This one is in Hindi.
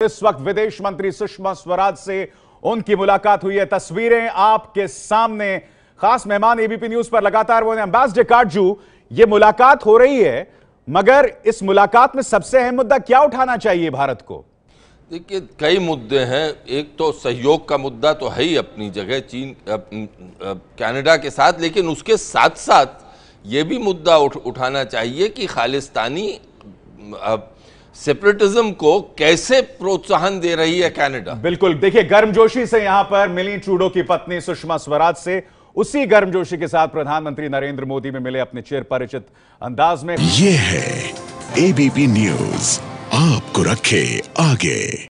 इस वक्त विदेश मंत्री सुषमा स्वराज से उनकी मुलाकात हुई है। तस्वीरें आपके सामने। खास मेहमान एबीपी न्यूज़ पर लगातार वो एम्बेसडर काटजू ये मुलाकात हो रही है मगर इस मुलाकात में सबसे अहम मुद्दा क्या उठाना चाहिए भारत को? देखिए कई मुद्दे हैं। एक तो सहयोग का मुद्दा तो है ही अपनी जगह चीन कनाडा के साथ लेकिन उसके साथ साथ ये भी मुद्दा उठ, उठाना चाहिए कि खालिस्तानी सेपरेटिज्म को कैसे प्रोत्साहन दे रही है कनाडा? बिल्कुल देखिए गर्मजोशी से यहाँ पर मिली ट्रूडो की पत्नी सुषमा स्वराज से। उसी गर्मजोशी के साथ प्रधानमंत्री नरेंद्र मोदी में मिले अपने चेर परिचित अंदाज में। ये है एबीपी न्यूज़ आपको रखे आगे।